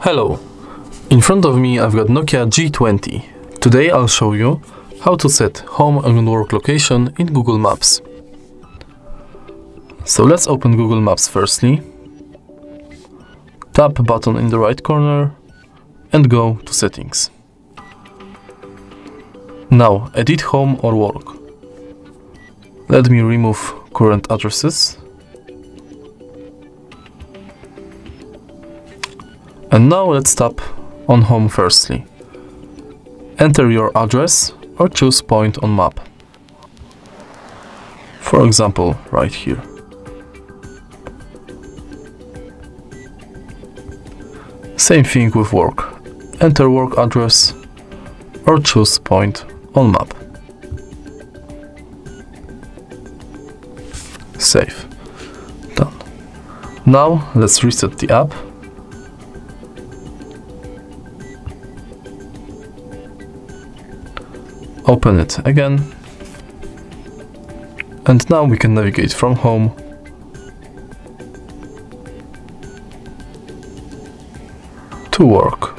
Hello, in front of me I've got Nokia G20. Today I'll show you how to set home and work location in Google Maps. So let's open Google Maps firstly, tap button in the right corner and go to settings. Now edit home or work. Let me remove current addresses And now let's tap on home firstly. Enter your address or choose point on map. For example, right here. Same thing with work. Enter work address or choose point on map. Save. Done. Now let's reset the app Open it again. And now we can navigate from home to work.